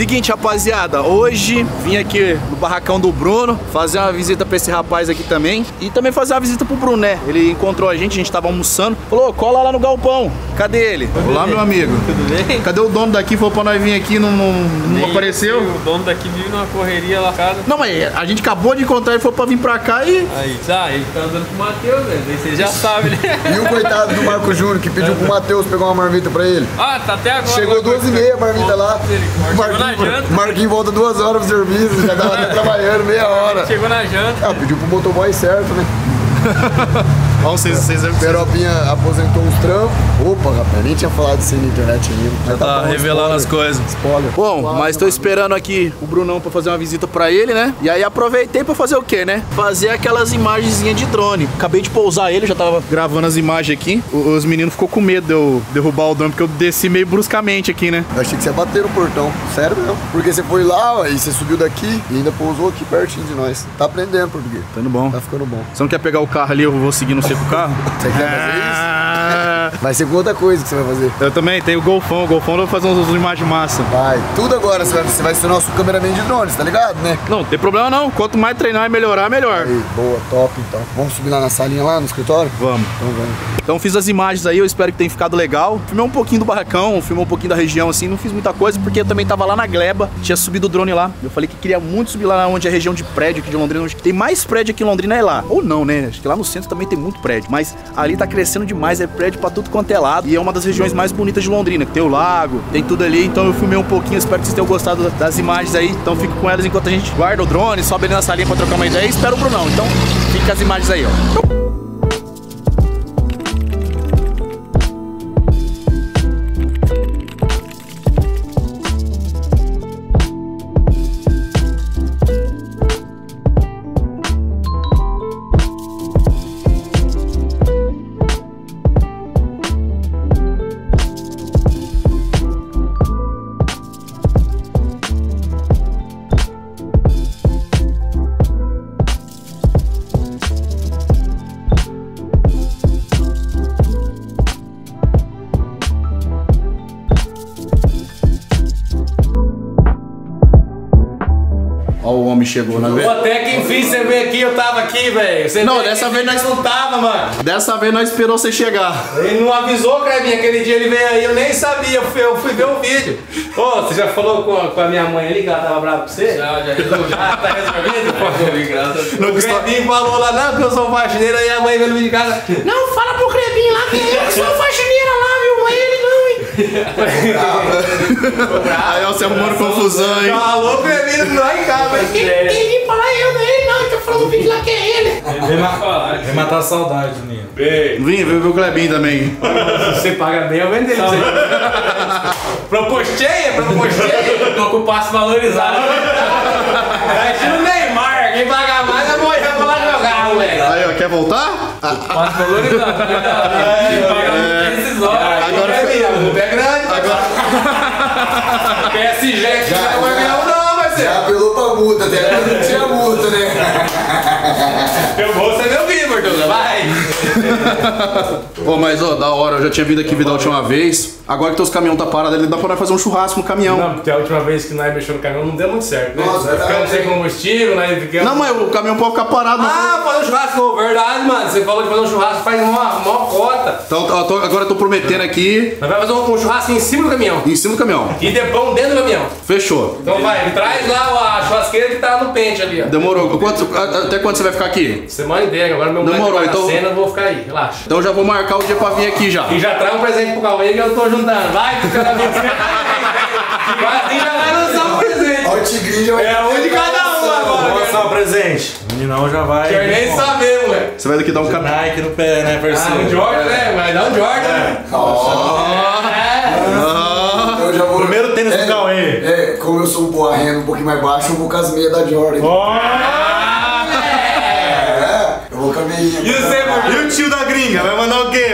Seguinte, rapaziada, hoje vim aqui no barracão do Bruno fazer uma visita pra esse rapaz aqui também e também fazer uma visita pro Bruno, né? Ele encontrou a gente, a gente tava almoçando, falou, cola lá no galpão. Cadê ele? Olá, meu amigo. Tudo bem? Cadê o dono daqui? Falou pra nós vir aqui, não, não, não apareceu? O dono daqui vive numa correria lascada. Não, mas a gente acabou de encontrar ele, falou pra vir pra cá e... Aí, tá, ele tá andando com o Matheus, velho. Daí você já sabe, né? E o coitado do Marco Júnior que pediu pro Matheus pegar uma marmita pra ele. Ah, tá até agora. Chegou duas e meia a marmita lá. O Chegou na Marquinhos, janta. Marquinhos volta duas horas pro serviço, já tava trabalhando meia hora. Chegou na janta. Ah, pediu pro motoboy certo, né? Ó, vocês, vocês... Peropinha aposentou uns trampos. Opa, rapaz, nem tinha falado isso aí na internet ainda. Mas Tá bom, revelando as spoiler. coisas. Spoiler. Bom, mas tô esperando aqui o Brunão pra fazer uma visita pra ele, né? E aí aproveitei pra fazer o quê, né? Fazer aquelas imagenzinhas de drone. Acabei de pousar ele, já tava gravando as imagens aqui. O- Os meninos ficou com medo de eu derrubar o drone, porque eu desci meio bruscamente aqui, né? Eu achei que você ia bater no portão. Sério mesmo. Porque você foi lá, ó, e você subiu daqui e ainda pousou aqui pertinho de nós. Tá aprendendo português. Tá indo bom. Tá ficando bom. Você não quer pegar o carro ali, eu vou seguir no seu com o carro? Você quer fazer isso? Vai ser com outra coisa que você vai fazer. eu também tenho o Golfão. O Golfão eu vou fazer uns, imagens massa. Vai. Tudo agora, você vai, você vai ser nosso cameraman de drones, tá ligado, né? Não, tem problema não. Quanto mais treinar e melhorar, melhor. Aí, boa, top então. Vamos subir lá na salinha lá no escritório? Vamos. Então vamos. Então fiz as imagens aí, eu espero que tenha ficado legal. Filmei um pouquinho do barracão, filmei um pouquinho da região, assim, não fiz muita coisa, porque eu também tava lá na Gleba, tinha subido o drone lá. Eu falei que queria muito subir lá onde é a região de prédio aqui de Londrina, onde tem mais prédio aqui em Londrina é lá. Ou não, né? Acho que lá no centro também tem muito prédio. Mas ali tá crescendo demais, é prédio pra tudo quanto é lado. E é uma das regiões mais bonitas de Londrina, tem o lago, tem tudo ali. Então eu filmei um pouquinho, espero que vocês tenham gostado das imagens aí. Então fico com elas enquanto a gente guarda o drone, sobe ali na salinha pra trocar uma ideia e espero o Brunão. Então fica as imagens aí, ó. Ó, o homem chegou na vez. Pô, até que enfim você veio aqui, eu tava aqui, velho. Você Não, dessa vez nós- não tava, mano. Dessa vez nós esperou você chegar. Ele não avisou, Crebinho, aquele dia ele veio aí, eu nem sabia, eu fui, eu fui ver o vídeo. Ô, você já falou com a, com a minha mãe ali que ela tava brava com você? Já, já resolvi. Ah, tá resolvido? Resolvi, graças a Deus. O Crebinho falou lá, não, que eu sou faxineiro, aí a mãe veio no vídeo de casa. Não, fala pro Crebinho lá que eu que sou faxineira lá, não? Aí você arrumando confusão, hein? Falou o Crebinho lá em casa, mas quem, quem vim falar eu, não é ele não, que eu falo no vídeo lá que é ele. Vem, ma vem matar a saudade, Juninho. Bem. Vim, veio ver o Clebinho também. Se você paga bem, eu vendo ele. Proposteia, proposteia. Tô com o passe valorizado. Tá estilo Neymar. Quem paga mais, eu vou, eu vou lá jogar, moleque. Aí, ó, quer voltar? Passe valorizado. Quem paga muito decisório. Agora é o é grande. Agora. PSG aqui não vai ganhar ser. Já apelou pra multa, até quando não tinha multa, né? Eu vou ser meu vivo, Arthur. Vai. Ô, mas ó, da hora, eu já tinha vindo aqui da última vez. Agora que teus caminhão tá parado, ele dá pra nós fazer um churrasco no caminhão. Não, porque a última vez que nós mexemos no caminhão não deu muito certo, né? Nossa, nós ficamos sem combustível, nós ficamos... Não, mas o caminhão pode ficar parado. não. Ah, fazer um churrasco, verdade, mano. Você falou de fazer um churrasco, faz uma mó cota. Então, tô- agora eu tô prometendo aqui, Nós vamos fazer um, um churrasco em cima do caminhão. em cima do caminhão. E de pão dentro do caminhão. Fechou. Então vai, traz lá a churrasqueira que tá no pente ali, ó. Demorou. Quanto- até quando você vai ficar aqui? Semana inteira, agora meu Demorou, vai então- na cena, eu vou ficar aí, relaxa. Então eu já vou marcar o dia pra vir aqui já. E já traga um presente pro Cauê que eu tô juntando. Vai, que o cara Assim já vai lançar um presente. Ó, o tigrinho já vai. É um de cada um Vou agora. lançar o presente. O meninão já vai... Quer nem saber, moleque. Você vai daqui dar um cap... Nike no pé, né, Ah, parceiro? um Jordan, né? Vai dar um Jordan, né? Então eu já vou. Primeiro tênis do é, Cauê. É, como eu sou um boarreno um pouquinho mais baixo, eu vou com as meias da Jordan. É, eu vou com a meinha. E você, meu E o tio da gringa, vai mandar o quê?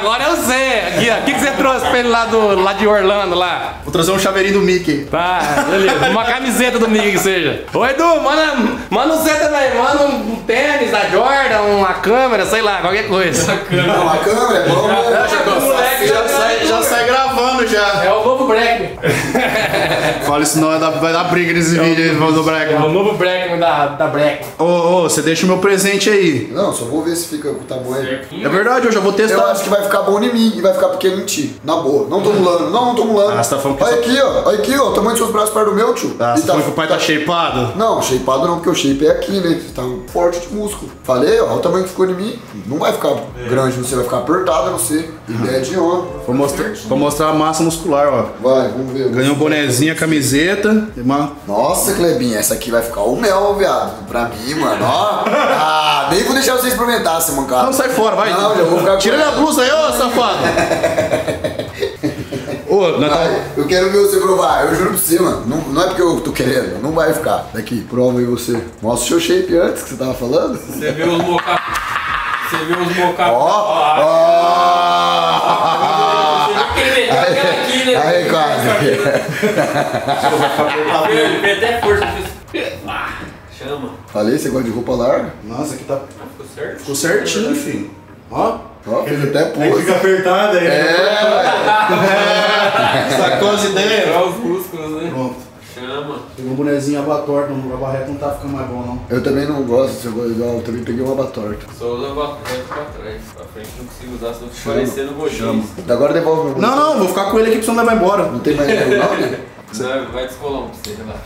Agora eu sei. Aqui, ó. O que, que você trouxe pra ele lá, do, lá de Orlando, lá? Vou trazer um chaveirinho do Mickey. Tá, beleza. Uma camiseta do Mickey que seja. Ô Edu, manda, manda você também. Manda um, um tênis da Jordan, uma câmera, sei lá, qualquer coisa. Não, a câmera é bom, né? Já, moleque, Já sai, já sai gravando já. É o novo Black. Falei olha, senão vai dar, vai dar briga nesse vídeo aí, do É o Breck. novo Blackman da, da Black. Ô, ô, você deixa o meu presente aí. Não, só vou ver se fica com o tamanho. É verdade, eu já vou Eu testar. acho que vai ficar bom em mim e vai ficar pequeno em ti. Na boa. Não tô mulando. Não, não tô mulando. Ah, você tá falando que Olha só- aqui, ó. Olha aqui, ó. O tamanho dos seus braços perto do meu, tio. Ah, você falou que o pai tá shapeado? Não, shapeado não, porque o shape é aqui, né? Você tá forte de músculo. Falei, ó, olha o tamanho que ficou em mim. Não vai ficar grande, você vai ficar apertado, você. Ideia de onda. Vou mostrar, vou mostrar a massa muscular, ó. Vai, vamos ver. Ganhou um bonezinho, a camiseta. Uma... Nossa, Clebinha, essa aqui vai ficar o mel, viado. Pra mim, mano, ó. Ah, nem vou deixar você experimentar, essa mancada. Não, sai fora, vai. Não, já vou ficar Tira minha blusa aí, ô safado. ô, tá... Vai, eu quero ver você provar, eu juro pra você, mano. Não, não é porque eu tô querendo, não vai ficar. Daqui, prova aí você. Mostra o seu shape antes que você tava falando. Você viu os moca... Você viu os moca... Ó, ó. Você viu que ele meteu aquela aqui, né? Aí, quase. Ele até força. Ah, Chama. Falei, você gosta de roupa larga? Nossa, aqui tá... Ficou certo? Ficou certinho, filho. Ó. Ó, fez até Aí pose. fica apertado aí. Sacou as ideias? Tirar os músculos, né? Pronto. Pegou um bonezinho abatorto, a barreta não tá ficando mais bom, não. Eu também não gosto desse igual, eu também peguei uma batorta. Só usa pra reto pra trás. Pra frente não consigo usar, senão fica parecendo gordinho. Agora devolve meu Não, não, vou ficar com ele aqui pra você não levar embora. Não tem mais nenhum, não, né? Não, vai descolar um pra você, relaxa.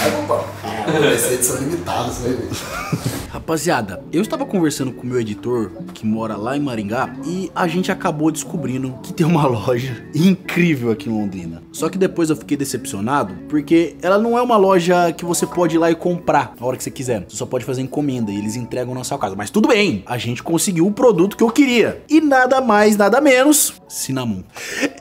Ai, papai. Ah, Essa edição limitada, você vai ver. Rapaziada, eu estava conversando com o meu editor, que mora lá em Maringá, e a gente acabou descobrindo que tem uma loja incrível aqui em Londrina. Só que depois eu fiquei decepcionado, porque ela não é uma loja que você pode ir lá e comprar a hora que você quiser. Você só pode fazer encomenda e eles entregam na sua casa. Mas tudo bem, a gente conseguiu o produto que eu queria. E nada mais, nada menos, Cinnamon.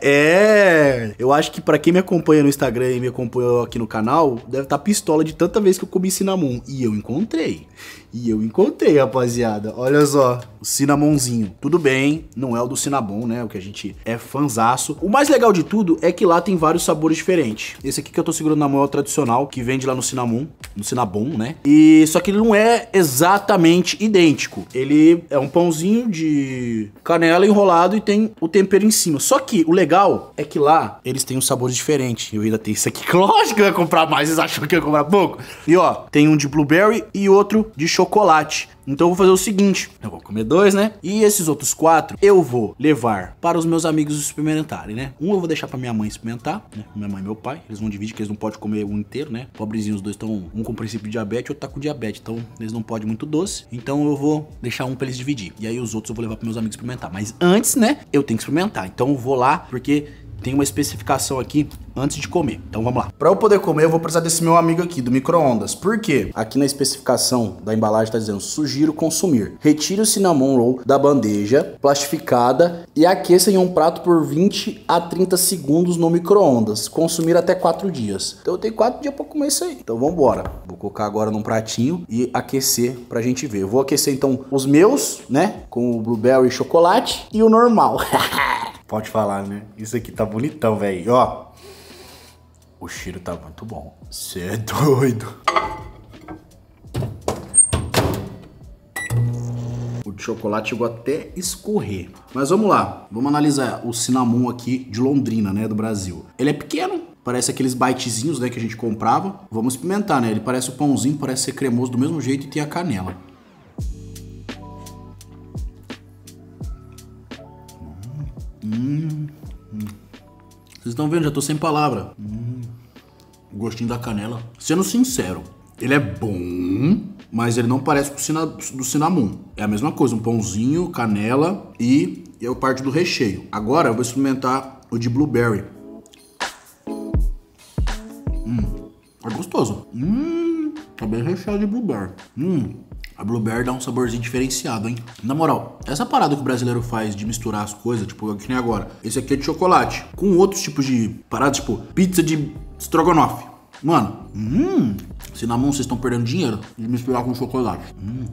É, eu acho que pra quem me acompanha no Instagram e me acompanhou aqui no canal, deve estar pistola de tanta vez que eu comi Cinnamon. E eu encontrei. E eu encontrei, rapaziada. Olha só, o Cinnamonzinho. Tudo bem, não é o do Cinnabon, né? O que a gente é fanzaço. O mais legal de tudo é que lá tem vários sabores diferentes. Esse aqui que eu tô segurando na mão é o tradicional, que vende lá no Cinnamon, no Cinnabon, né? E só que ele não é exatamente idêntico. Ele é um pãozinho de canela enrolado e tem o tempero em cima. Só que o legal é que lá eles têm os sabores diferentes. Eu ainda tenho isso aqui. Lógico que eu ia comprar mais, vocês acham que eu ia comprar pouco? E ó, tem um de blueberry e outro de chocolate. Então eu vou fazer o seguinte: eu vou comer dois, né? E esses outros quatro eu vou levar para os meus amigos experimentarem, né? Um eu vou deixar para minha mãe experimentar, né? Minha mãe e meu pai. Eles vão dividir, que eles não podem comer um inteiro, né? Pobrezinhos, os dois estão um com princípio de diabetes outro tá com diabetes. Então eles não podem muito doce. Então eu vou deixar um para eles dividir. E aí os outros eu vou levar para meus amigos experimentar. Mas antes, né? Eu tenho que experimentar. Então eu vou lá, porque tem uma especificação aqui antes de comer. Então vamos lá. Para eu poder comer, eu vou precisar desse meu amigo aqui, do micro-ondas. Por quê? Aqui na especificação da embalagem tá dizendo: sugiro consumir. Retire o cinnamon roll da bandeja plastificada e aqueça em um prato por 20 a 30 segundos no micro-ondas. Consumir até 4 dias. Então eu tenho 4 dias para comer isso aí. Então vamos embora. Vou colocar agora num pratinho e aquecer pra gente ver. Eu vou aquecer então os meus, né? Com o blueberry e chocolate e o normal. Pode falar, né? Isso aqui tá bonitão, velho. Ó. O cheiro tá muito bom. Você é doido. O chocolate chegou até escorrer. Mas vamos lá. Vamos analisar o cinnamon aqui de Londrina, né? Do Brasil. Ele é pequeno. Parece aqueles bitezinhos, né? Que a gente comprava. Vamos experimentar, né? Ele parece o pãozinho, parece ser cremoso do mesmo jeito e tem a canela. Vocês estão vendo? Já tô sem palavra. Hum, gostinho da canela. Sendo sincero, ele é bom, mas ele não parece do cinnamon. É a mesma coisa, um pãozinho, canela e, e a parte do recheio. Agora eu vou experimentar o de blueberry. Hum, é gostoso. Hum, tá bem recheado de blueberry. Hum, a blueberry dá um saborzinho diferenciado, hein? Na moral, essa parada que o brasileiro faz de misturar as coisas, tipo, que nem agora. Esse aqui é de chocolate, com outros tipos de paradas, tipo, pizza de estrogonofe. Mano, hum, cinnamon, vocês estão perdendo dinheiro de misturar com chocolate. Hum.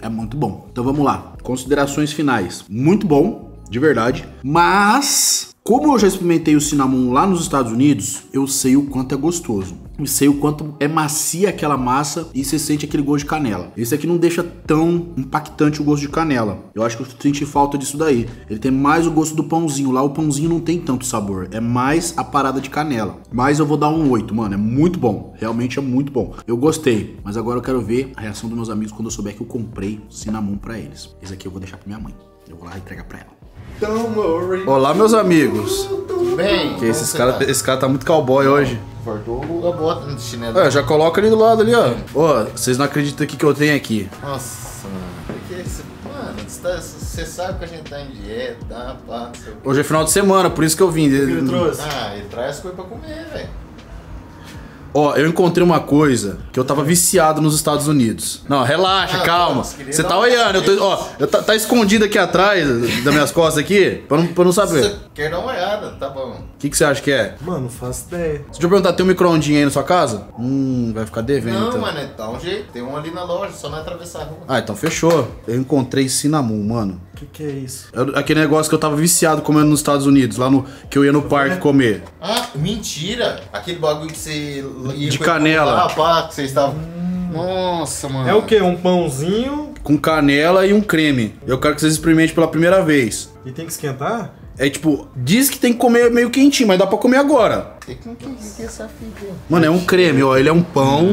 É muito bom. Então vamos lá. Considerações finais. Muito bom, de verdade. Mas Como eu já experimentei o cinnamon lá nos Estados Unidos, eu sei o quanto é gostoso. E sei o quanto é macia aquela massa e você sente aquele gosto de canela. Esse aqui não deixa tão impactante o gosto de canela. Eu acho que eu senti falta disso daí. Ele tem mais o gosto do pãozinho. Lá o pãozinho não tem tanto sabor. É mais a parada de canela. Mas eu vou dar um 8, mano. É muito bom. Realmente é muito bom. Eu gostei. Mas agora eu quero ver a reação dos meus amigos quando eu souber que eu comprei cinnamon pra eles. Esse aqui eu vou deixar pra minha mãe. Eu vou lá entregar pra ela. Olá, meus amigos. Bem? Que esse cara, esse cara tá muito cowboy hoje. Cortou a bota no chinelo. É, já coloca ali do lado ali, ó. Ó, vocês não acreditam o que, que eu tenho aqui. Nossa, mano. Esse- mano, você, tá- você sabe que a gente tá em dieta, tá, pá. Hoje é final de semana, por isso que eu vim. Ele trouxe. Ah, ele traz coisa pra comer, velho. Ó, eu encontrei uma coisa que eu tava viciado nos Estados Unidos. Não, relaxa, Ah, calma. nossa, queria Você tá olhando, eu tô, ó, eu tá, tá escondido aqui atrás das minhas costas aqui, pra não, pra não saber. Você quer dar uma olhada, tá bom. O que, que você acha que é? Mano, não faço ideia. Deixa eu perguntar, tem um micro-ondinho aí na sua casa? Hum, vai ficar devendo Não, então. mano, é dá um jeito. Tem um ali na loja, só não é atravessar a rua. Ah, então fechou. Eu encontrei cinnamon, mano. O que, que é isso? É Aquele negócio que eu tava viciado comendo nos Estados Unidos, lá no. que eu ia no parque comer. Ah, mentira! Aquele bagulho que você ia De canela. pá, que você estava. Nossa, mano. É o quê? Um pãozinho Com canela e um creme. Eu quero que vocês experimentem pela primeira vez. e tem que esquentar? É tipo, diz que tem que comer meio quentinho, mas dá pra comer agora. Que que, que, que é essa fita? Mano, é um creme, ó. Ele é um pão.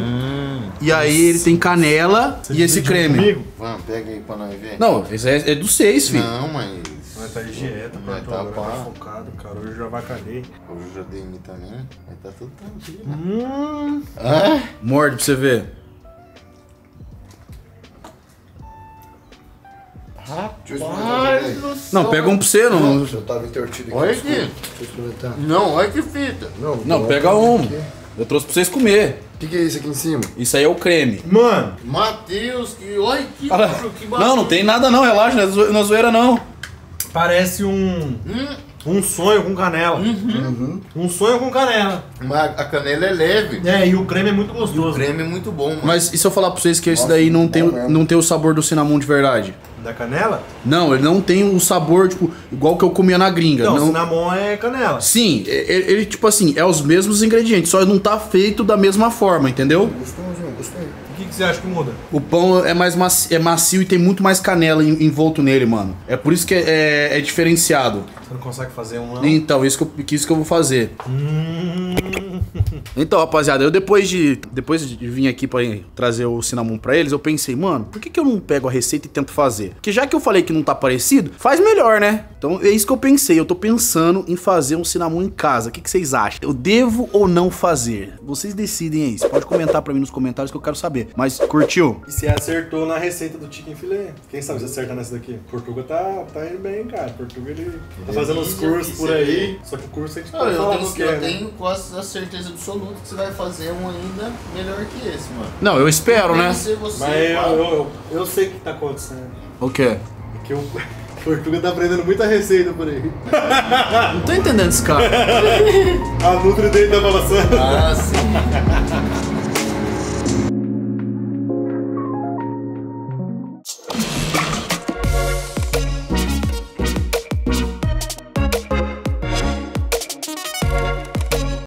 E aí ele tem canela e esse creme. Comigo? Vamos, pega aí pra nós ver. Não, esse é, é do seis, filho. Não, mas. Vai estar de dieta, Vai vai tá tá, pá. tá focado, cara. Hoje eu já vacalhei. Hoje eu já dei em mim também. Mas tá tudo tranquilo. Hum. Ah, Morde pra você ver. Deixa eu também. Não, pega um pra você, não. Eu tava entortido aqui. Olha Deixa aqui. eu experimentar. Não, olha que fita. Não, Não, pega um. aqui. Eu trouxe pra vocês comer. O que, que é isso aqui em cima? Isso aí é o creme. Mano, Matheus, que. Olha que. Fala- que Não, não tem nada não, relaxa, não é não é zoeira não. parece um. Hum, Um sonho com canela. Um sonho com canela. mas a canela é leve. É, e o creme é muito O gostoso. creme é muito bom, mano. Mas e se eu falar pra vocês que esse Nossa, daí não tem, mesmo. não tem o sabor do cinnamon de verdade? Da canela? Não, ele não tem o sabor, tipo, igual que eu comia na gringa. Não, não... cinnamon é canela. Sim, e- ele, ele, tipo assim, é os mesmos ingredientes, só não tá feito da mesma forma, entendeu? Gostoso, gostei. O que, que você acha que muda? O pão é mais macio, é macio e tem muito mais canela envolto nele, mano. É por isso que é, é- é diferenciado. Você não consegue fazer um não? Então, isso que eu, que isso que eu vou fazer. Hum. Então, rapaziada, eu depois de depois de vir aqui pra trazer o cinnamon pra eles, eu pensei, mano, por que, que eu não pego a receita e tento fazer? Porque já que eu falei que não tá parecido, faz melhor, né? Então é isso que eu pensei. Eu tô pensando em fazer um cinnamon em casa. O que, que vocês acham? Eu devo ou não fazer? Vocês decidem aí. Você pode comentar pra mim nos comentários que eu quero saber. Mas curtiu? E você acertou na receita do chicken filé. Quem sabe você acerta nessa daqui? Portuga tá, tá indo bem, cara. Portuga ele tá fazendo os cursos por aí. aí. Só que o curso a gente Não, pode eu, falar tenho, que eu é, né? tenho quase a certeza absoluta que você vai fazer um ainda melhor que esse, mano. Não, eu espero, né? Você, Mas eu, eu, eu, eu sei o que tá acontecendo. O quê? Porque o Portuga tá aprendendo muita receita por aí. Não tô entendendo esse cara. A Nutri dele tá balançando. Ah, sim.